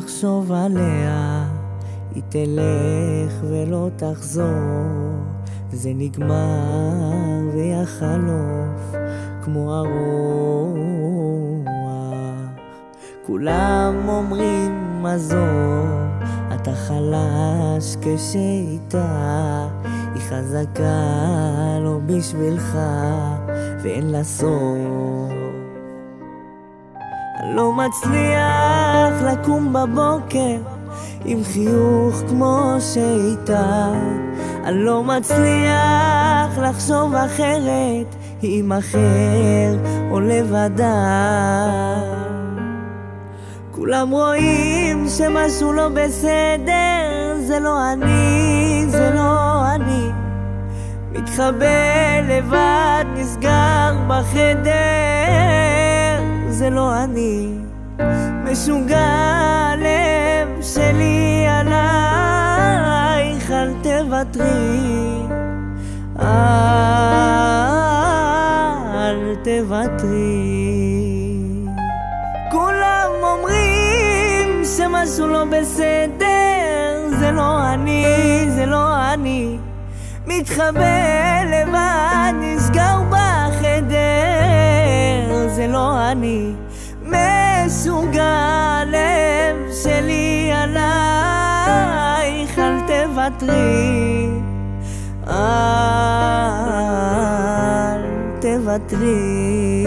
תחשוב עליה, היא תלך ולא תחזור. זה נגמר ויחלוף כמו הרוח. כולם אומרים מזור, אתה חלש כשאיתה, היא חזקה לא בשבילך ואין לה סוף. לא מצליח לקום בבוקר עם חיוך כמו שאיתה אני לא מצליח לחשוב אחרת עם אחר או לבדה. כולם רואים שמשהו לא בסדר זה לא אני, זה לא אני. מתחבא לבד, נסגר בחדר זה לא אני משוגע שלי לא בסדר זה לא אני, זה לא אני. מתחבא לבד, נסגר בחדר לב שלי עלייך אל תוותרי. אל תוותרי